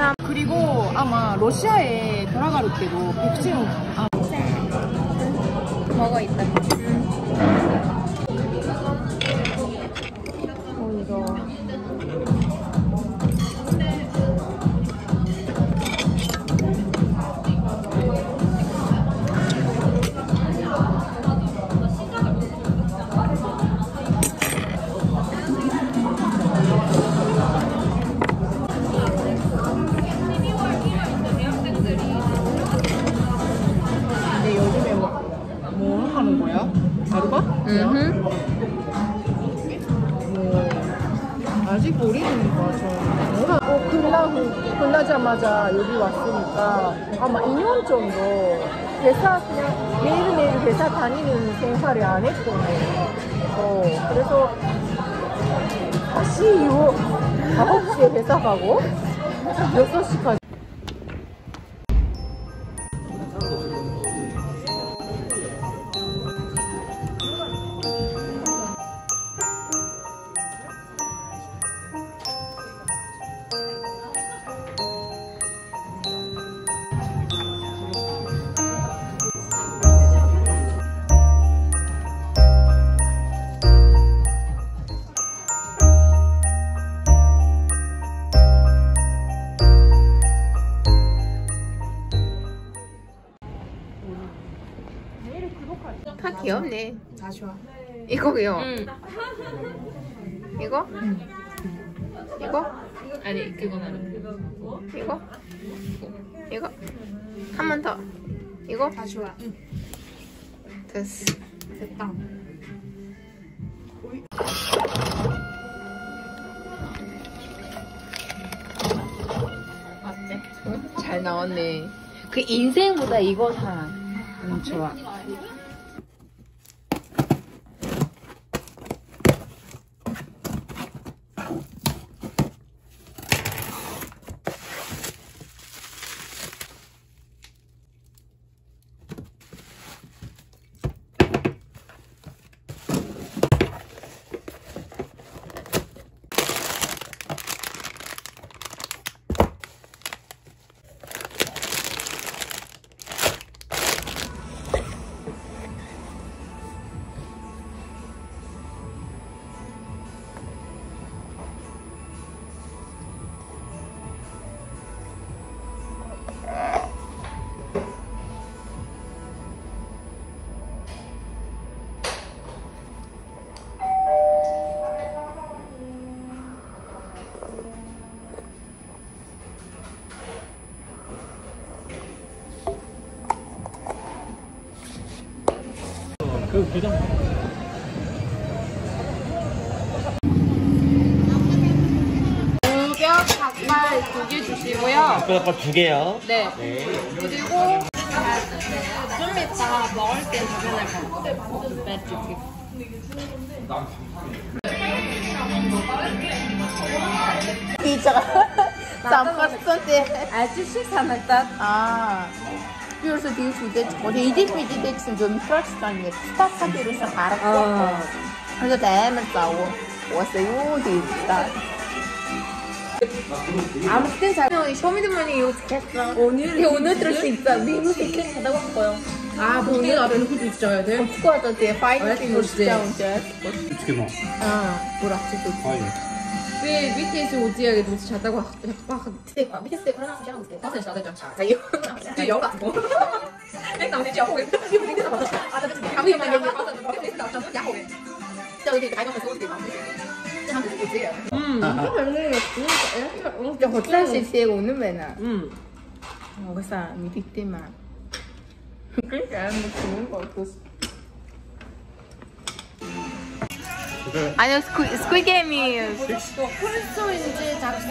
베트남 그리고 아마 러시아에 돌아갈 때도 백신 아, 먹어 있다. 어 음. 뭐 아직 모르는 거죠. 어, 끝나고 끝나자마자 여기 왔으니까 아마 2년 정도 회사 그냥 매일매일 회사 다니는 생활을 안 했거든요. 어, 그래서 다시 이후 9시에 회사 가고 6시까지 귀엽네. 다 좋아. 이거 귀여워. 이거? 이거? 아니 그건 아니고 이거? 이거? 한 번 더. 이거? 다 좋아. 됐어. 됐다. 어때? 응? 잘 나왔네. 그 인생보다 이거 사. 응, 좋아. 그 계정 우격 닭발 두 개 주시고요. 닭발 두 개요. 네. 네. 그리고 좀 이따 먹을 때 주문할 거예요. 매주기. Pizza. Sampai sonte. 아저씨 사놨다. 아. Biliyorsa değil şurada 어제 이집 이집 덱슨 좀 프락스탄에 스타카게로서 알았고 그래서 대면 싸워 왔어요 뒤다 아무튼 잘 쇼미더머니 이거 좋겠어. 오늘 오늘 들을 수 있다 미국 티켓 사다 왔고요 아 본인 앞에 그도 있어야 돼? 축구하다 뒤에 파이팅 진짜 언제 어떻게 봐? 아. 왜 BTS 오지하 Би BTS-ийг үзье гэдэг үзэж чадаагүй байх байх. Тэгээ BTS дээр хөрөнгө авч байгаа юм. Тасаа шатаж байгаа. За юу. Би яваа. Энэ намайг явах гэдэг. Би BTS-ийг бодож байгаа. Аа тэгээд хамгийн юм яг бодож байгаа. BTS-ийг авч явах гэдэг. Тэгээд тэгээд гайхах зүйл юм. Мм. Яг хөтлөн шивсээг үнэн байна. Мм. Угасаа мэдгэдэм аа. Гэхдээ амар гоо гоо 아니요, 스쿠, 스쿠게임이 폴스인지 작소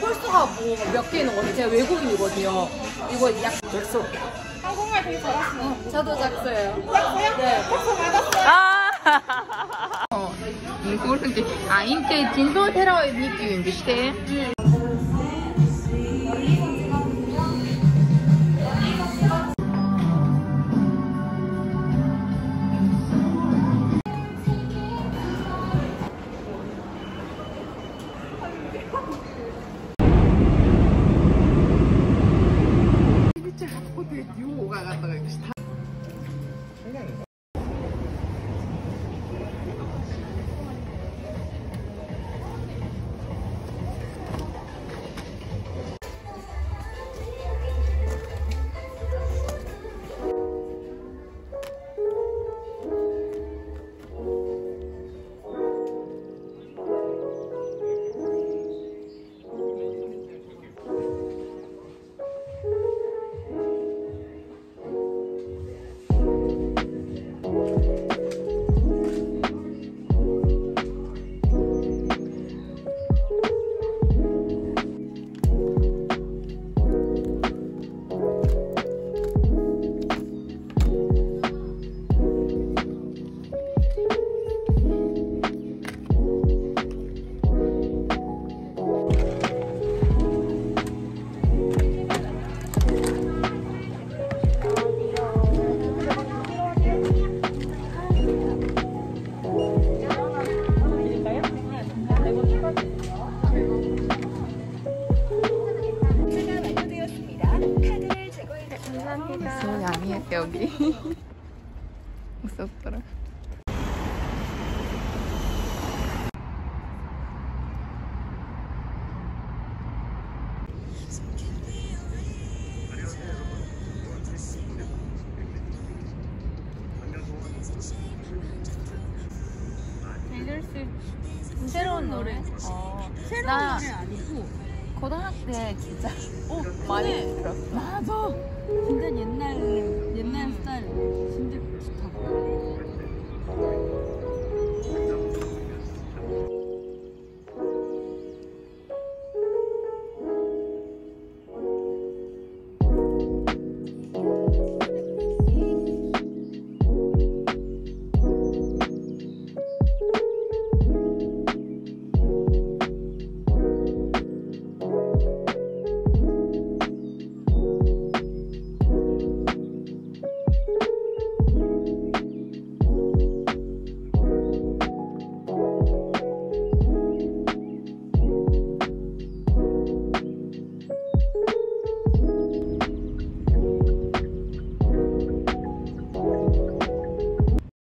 폴스가 뭐 몇 개 있는 거지 제가 외국인이거든요. 이거 약 작소 한국말 되게 잘하시네 저도 작소예요. 네. 아! 어, 모르는데. 아, 인테 진도 테러 니끼인데, 시대. 테일러 스위프트 새로운 노래. 어. 새로운 나 노래 아니고 고등학교 때 진짜 어 많이 들었어. 맞아 진짜 옛날 옛날 스타일 진짜 좋다.